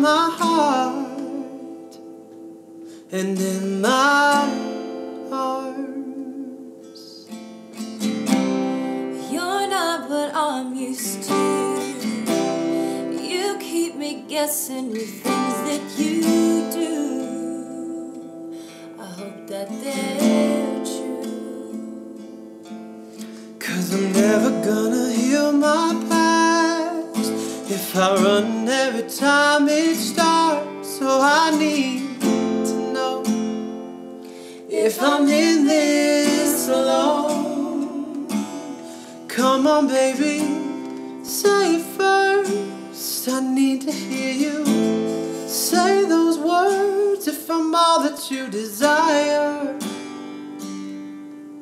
my heart and in my arms. You're not what I'm used to. You keep me guessing with things that you do. I hope that they're true. Cause I'm never gonna heal my past I run every time it starts. So I need to know if I'm in this alone. Come on, baby, say it first. I need to hear you say those words if I'm all that you desire.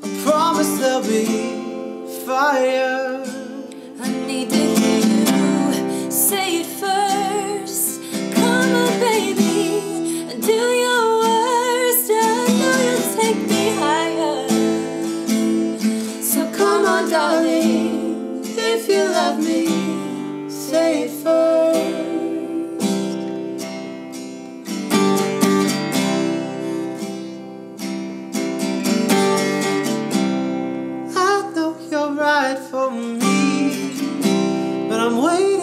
I promise there'll be fire. Darling, if you love me, say it first. I know you're right for me, but I'm waiting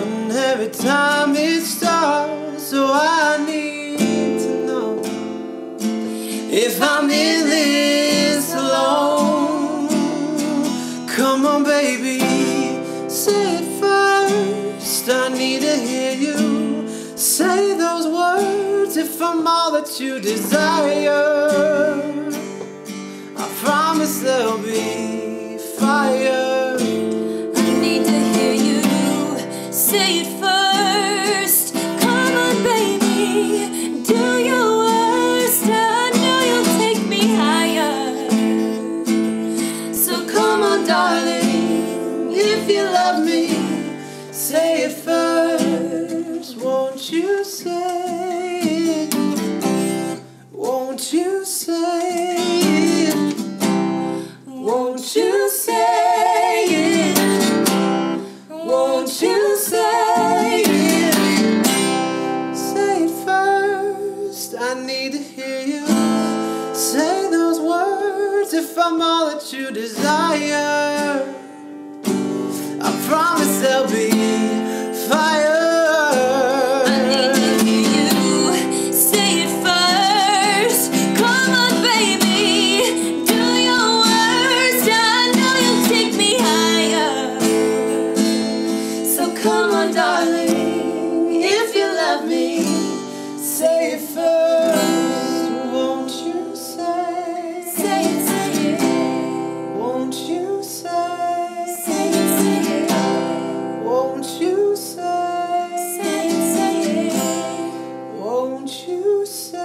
if every time it starts. So I need to know if I'm in this alone. Come on, baby, say it first. I need to hear you say those words if I'm all that you desire. I promise there'll be fire. Say it first. Come on, baby, do your worst. I know you'll take me higher. So Come on, darling, if you love me, say it first. Won't you say it? Won't you say it? Won't you say it? Won't you words if I'm all that you desire. I promise there'll be you